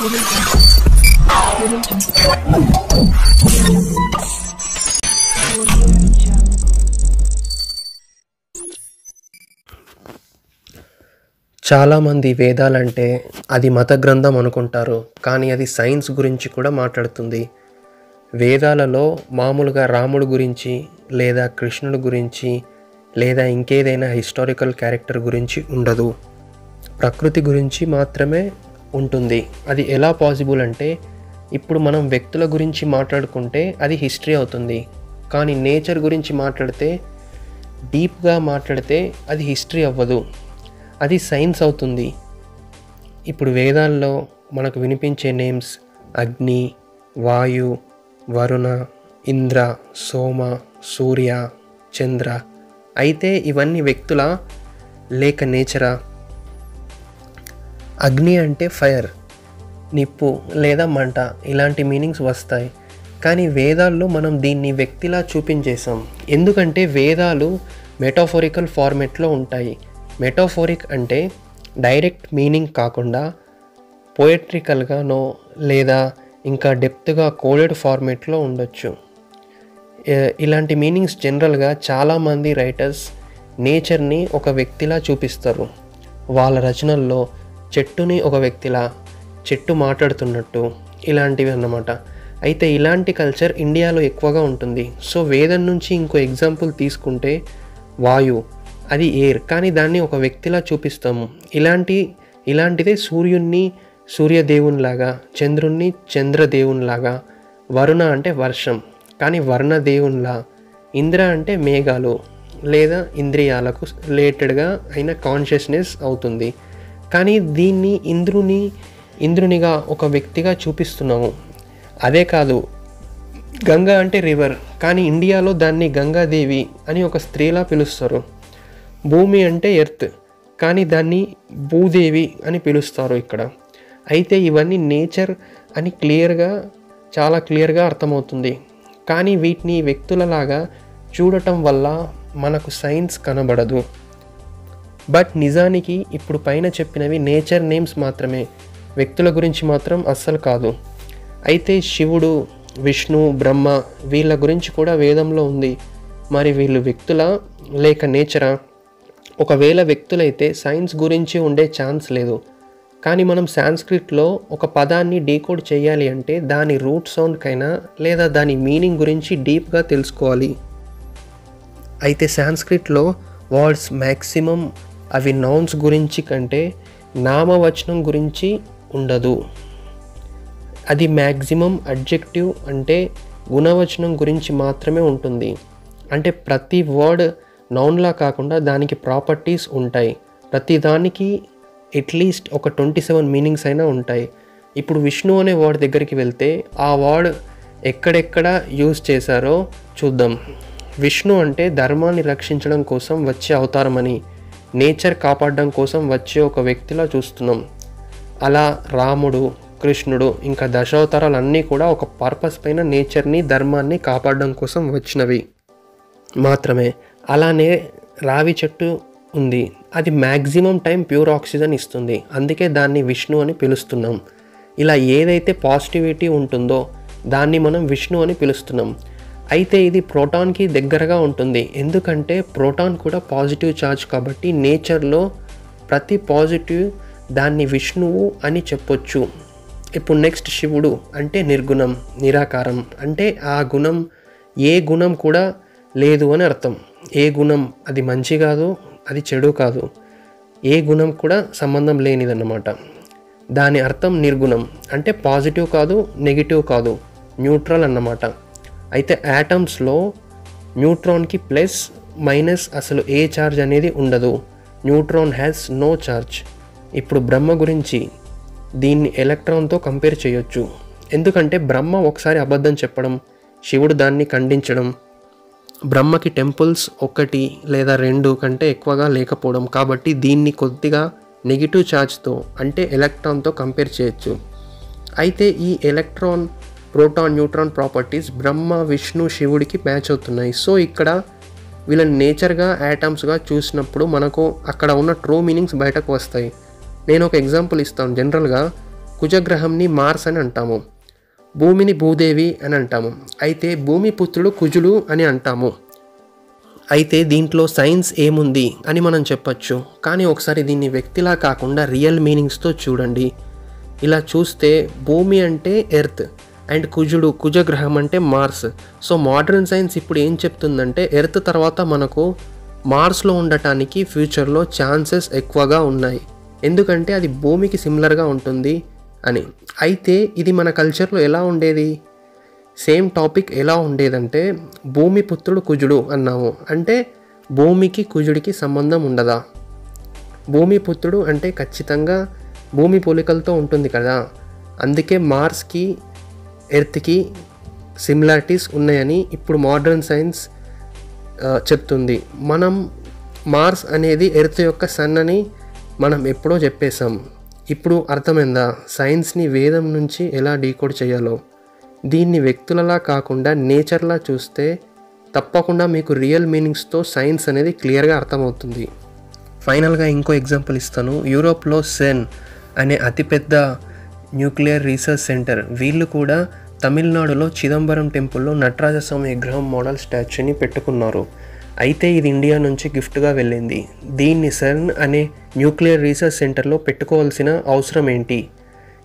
చాలామంది వేదాలంటే అది మత గ్రంథం అనుకుంటారు కానీ అది సైన్స్ గురించి కూడా మాట్లాడుతుంది. వేదాలలో మామూలుగా రాముడు గురించి లేదా కృష్ణుడు గురించి లేదా ఇంకేదైనా హిస్టారికల్ క్యారెక్టర్ గురించి ఉండదు. ప్రకృతి గురించి మాత్రమే ఉంటుంది. అది ఎలా పాసిబుల్ అంటే ఇప్పుడు మనం వ్యక్తుల గురించి మాట్లాడుకుంటే అది హిస్టరీ అవుతుంది. కానీ నేచర్ గురించి మాట్లాడితే డీప్గా మాట్లాడితే అది హిస్టరీ అవ్వదు. అది సైన్స్ అవుతుంది. ఇప్పుడు వేదాల్లో మనకు వినిపించే నేమ్స్ అగ్ని వాయు వరుణ ఇంద్ర సోమ సూర్య చంద్ర. అయితే ఇవన్నీ వ్యక్తుల లేక నేచరా అగ్ని అంటే ఫైర్ నిప్పు లేదా మంట ఇలాంటి మీనింగ్స్ వస్తాయి. కానీ వేదాల్లో మనం దీన్ని వ్యక్తిలా చూపించేసాం ఎందుకంటే వేదాలు మెటాఫోరికల్ ఫార్మెట్లో ఉంటాయి. మెటాఫోరిక్ అంటే డైరెక్ట్ మీనింగ్ కాకుండా పోయట్రికల్గానో లేదా ఇంకా డెప్త్గా కోడెడ్ ఫార్మెట్లో ఉండొచ్చు. ఇలాంటి మీనింగ్స్ జనరల్గా చాలామంది రైటర్స్ నేచర్ని ఒక వ్యక్తిలా చూపిస్తారు. వాళ్ళ రచనల్లో చెట్టుని ఒక వ్యక్తిలా చెట్టు మాట్లాడుతున్నట్టు ఇలాంటివి అన్నమాట. అయితే ఇలాంటి కల్చర్ ఇండియాలో ఎక్కువగా ఉంటుంది. సో వేదం నుంచి ఇంకో ఎగ్జాంపుల్ తీసుకుంటే వాయు అది ఎయిర్. కానీ దాన్ని ఒక వ్యక్తిలా చూపిస్తాము. ఇలాంటి ఇలాంటిదే సూర్యుణ్ణి సూర్యదేవునిలాగా చంద్రుణ్ణి చంద్రదేవునిలాగా వరుణ అంటే వర్షం. కానీ వర్ణ దేవునిలా ఇంద్ర అంటే మేఘాలు లేదా ఇంద్రియాలకు రిలేటెడ్గా అయిన కాన్షియస్నెస్ అవుతుంది. కానీ దీన్ని ఇంద్రుని ఇంద్రునిగా ఒక వ్యక్తిగా చూపిస్తున్నాము. అదే కాదు గంగా అంటే రివర్ కానీ ఇండియాలో దాన్ని గంగాదేవి అని ఒక స్త్రీలా పిలుస్తారు. భూమి అంటే ఎర్త్ కానీ దాన్ని భూదేవి అని పిలుస్తారు ఇక్కడ. అయితే ఇవన్నీ నేచర్ అని క్లియర్గా చాలా క్లియర్గా అర్థమవుతుంది. కానీ వీటిని వ్యక్తులలాగా చూడటం వల్ల మనకు సైన్స్ కనబడదు. బట్ నిజానికి ఇప్పుడు పైన చెప్పినవి నేచర్ నేమ్స్ మాత్రమే. వ్యక్తుల గురించి మాత్రం అస్సలు కాదు. అయితే శివుడు విష్ణు బ్రహ్మ వీళ్ళ గురించి కూడా వేదంలో ఉంది. మరి వీళ్ళు వ్యక్తుల లేక నేచరా? ఒకవేళ వ్యక్తులైతే సైన్స్ గురించి ఉండే ఛాన్స్ లేదు. కానీ మనం సాంస్క్రిట్లో ఒక పదాన్ని డీకోడ్ చేయాలి అంటే దాని రూట్ సౌండ్కైనా లేదా దాని మీనింగ్ గురించి డీప్గా తెలుసుకోవాలి. అయితే సాంస్క్రిట్లో వర్డ్స్ మ్యాక్సిమం అవి నౌన్స్ గురించి కంటే నామవచనం గురించి ఉండదు. అది మ్యాక్సిమం అడ్జెక్టివ్ అంటే గుణవచనం గురించి మాత్రమే ఉంటుంది. అంటే ప్రతి వర్డ్ నౌన్లా కాకుండా దానికి ప్రాపర్టీస్ ఉంటాయి. ప్రతిదానికి ఎట్లీస్ట్ అట్లీస్ట్ ఒక ట్వంటీ సెవెన్ మీనింగ్స్ అయినా ఉంటాయి. ఇప్పుడు విష్ణు అనే వర్డ్ దగ్గరికి వెళ్తే ఆ వర్డ్ ఎక్కడెక్కడ యూజ్ చేశారో చూద్దాం. విష్ణు అంటే ధర్మాన్ని రక్షించడం కోసం వచ్చే అవతారమని. నేచర్ కాపాడడం కోసం వచ్చే ఒక వ్యక్తిలా చూస్తున్నాం. అలా రాముడు కృష్ణుడు ఇంకా దశావతారాలు అన్నీ కూడా ఒక పర్పస్ పైన నేచర్ని ధర్మాన్ని కాపాడడం కోసం వచ్చినవి. మాత్రమే అలానే రావి చెట్టు ఉంది. అది మ్యాక్సిమం టైం ప్యూర్ ఆక్సిజన్ ఇస్తుంది. అందుకే దాన్ని విష్ణు అని పిలుస్తున్నాం. ఇలా ఏదైతే పాజిటివిటీ ఉంటుందో దాన్ని మనం విష్ణు అని పిలుస్తున్నాం. అయితే ఇది ప్రోటాన్కి దగ్గరగా ఉంటుంది. ఎందుకంటే ప్రోటాన్ కూడా పాజిటివ్ ఛార్జ్ కాబట్టి నేచర్లో ప్రతి పాజిటివ్ దాన్ని విష్ణువు అని చెప్పొచ్చు. ఇప్పుడు నెక్స్ట్ శివుడు అంటే నిర్గుణం నిరాకారం. అంటే ఆ గుణం ఏ గుణం కూడా లేదు అని అర్థం. ఏ గుణం అది మంచి కాదు అది చెడు కాదు. ఏ గుణం కూడా సంబంధం లేనిదన్నమాట. దాని అర్థం నిర్గుణం. అంటే పాజిటివ్ కాదు నెగిటివ్ కాదు న్యూట్రల్ అన్నమాట. అయితే యాటమ్స్లో న్యూట్రాన్కి ప్లస్ మైనస్ అసలు ఏ ఛార్జ్ అనేది ఉండదు. న్యూట్రాన్ హ్యాస్ నో ఛార్జ్ ఇప్పుడు బ్రహ్మ గురించి దీన్ని ఎలక్ట్రాన్తో కంపేర్ చేయొచ్చు. ఎందుకంటే బ్రహ్మ ఒకసారి అబద్ధం చెప్పడం శివుడు దాన్ని ఖండించడం బ్రహ్మకి టెంపుల్స్ ఒకటి లేదా రెండు కంటే ఎక్కువగా లేకపోవడం. కాబట్టి దీన్ని కొద్దిగా నెగిటివ్ ఛార్జ్తో అంటే ఎలక్ట్రాన్తో కంపేర్ చేయొచ్చు. అయితే ఈ electron proton neutron properties Brahma Vishnu శివుడికి మ్యాచ్ అవుతున్నాయి. సో ఇక్కడ వీళ్ళని నేచర్గా యాటమ్స్గా చూసినప్పుడు మనకు అక్కడ ఉన్న ట్రూ మీనింగ్స్ బయటకు వస్తాయి. నేను ఒక ఎగ్జాంపుల్ ఇస్తాను. జనరల్గా కుజగ్రహంని మార్స్ అని అంటాము. భూమిని భూదేవి అని అంటాము. అయితే భూమి పుత్రుడు కుజుడు అని అంటాము. అయితే దీంట్లో సైన్స్ ఏముంది అని మనం చెప్పచ్చు. కానీ ఒకసారి దీన్ని వ్యక్తిలా కాకుండా రియల్ మీనింగ్స్తో చూడండి. ఇలా చూస్తే భూమి అంటే ఎర్త్ అండ్ కుజుడు కుజగ్రహం అంటే మార్స్. సో మోడర్న్ సైన్స్ ఇప్పుడు ఏం చెప్తుందంటే ఎర్త్ తర్వాత మనకు మార్స్లో ఉండటానికి ఫ్యూచర్లో ఛాన్సెస్ ఎక్కువగా ఉన్నాయి. ఎందుకంటే అది భూమికి సిమిలర్గా ఉంటుంది అని. అయితే ఇది మన కల్చర్లో ఎలా ఉండేది? సేమ్ టాపిక్ ఎలా ఉండేదంటే భూమి పుత్రుడు కుజుడు అన్నాము. అంటే భూమికి కుజుడికి సంబంధం ఉండదా? భూమి పుత్రుడు అంటే ఖచ్చితంగా భూమి పోలికలతో ఉంటుంది కదా. అందుకే మార్స్కి ఎర్త్కి సిమిలారిటీస్ ఉన్నాయని ఇప్పుడు మోడర్న్ సైన్స్ చెప్తుంది. మనం మార్స్ అనేది ఎర్త్ యొక్క సన్ అని మనం ఎప్పుడో చెప్పేశాం. ఇప్పుడు అర్థమైందా? సైన్స్ని వేదం నుంచి ఎలా డీకోడ్ చేయాలో? దీన్ని వ్యక్తులలా కాకుండా నేచర్లా చూస్తే తప్పకుండా మీకు రియల్ మీనింగ్స్తో సైన్స్ అనేది క్లియర్గా అర్థమవుతుంది. ఫైనల్గా ఇంకో ఎగ్జాంపుల్ ఇస్తాను. యూరోప్లో సెన్ అనే అతిపెద్ద న్యూక్లియర్ రీసెర్చ్ సెంటర్. వీళ్ళు కూడా తమిళనాడులో చిదంబరం టెంపుల్లో నటరాజస్వామి విగ్రహం మోడల్ స్టాచ్యూని పెట్టుకున్నారు. అయితే ఇది ఇండియా నుంచి గిఫ్ట్గా వెళ్ళింది. దీన్ని సెర్న్ అనే న్యూక్లియర్ రీసెర్చ్ సెంటర్లో పెట్టుకోవాల్సిన అవసరం ఏంటి?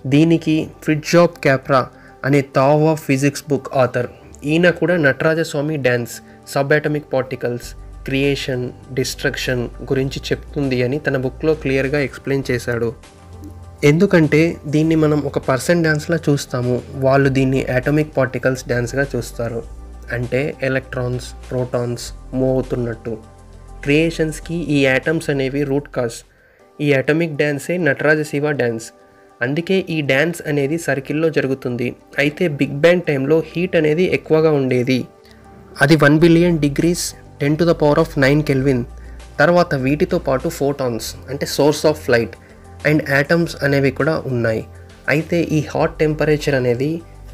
దీనికి ఫ్రిడ్జాబ్ క్యాప్రా అనే Tao of physics book author. ఈయన కూడా Natarajaswami dance subatomic particles creation destruction గురించి చెప్తుంది అని తన బుక్లో క్లియర్గా ఎక్స్ప్లెయిన్ చేశాడు. ఎందుకంటే దీన్ని మనం ఒక పర్సన్ డ్యాన్స్లా చూస్తాము. వాళ్ళు దీన్ని యాటమిక్ పార్టికల్స్ డ్యాన్స్గా చూస్తారు. అంటే ఎలక్ట్రాన్స్ ప్రోటాన్స్ మూవ్ అవుతున్నట్టు క్రియేషన్స్కి ఈ యాటమ్స్ అనేవి రూట్ కాజ్ ఈ యాటమిక్ డ్యాన్సే నటరాజ శివ డ్యాన్స్ అందుకే ఈ డ్యాన్స్ అనేది సర్కిల్లో జరుగుతుంది. అయితే బిగ్ బ్యాంగ్ టైంలో హీట్ అనేది ఎక్కువగా ఉండేది. అది one billion degrees ten to the power of nine kelvin తర్వాత వీటితో పాటు ఫోటాన్స్ అంటే source of light and atoms అనేవి కూడా ఉన్నాయి. అయితే ఈ హాట్ టెంపరేచర్ అనేది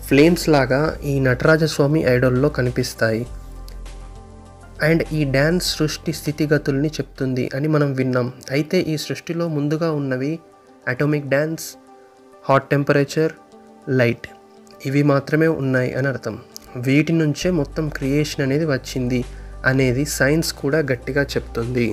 ఫ్లేమ్స్ లాగా ఈ నటరాజస్వామి ఐడోల్లో కనిపిస్తాయి. అండ్ ఈ డ్యాన్స్ సృష్టి స్థితిగతుల్ని చెప్తుంది అని మనం విన్నాం. అయితే ఈ సృష్టిలో ముందుగా ఉన్నవి atomic dance hot temperature light ఇవి మాత్రమే ఉన్నాయి అని అర్థం. వీటి నుంచే మొత్తం క్రియేషన్ అనేది వచ్చింది అనేది సైన్స్ కూడా గట్టిగా చెప్తుంది.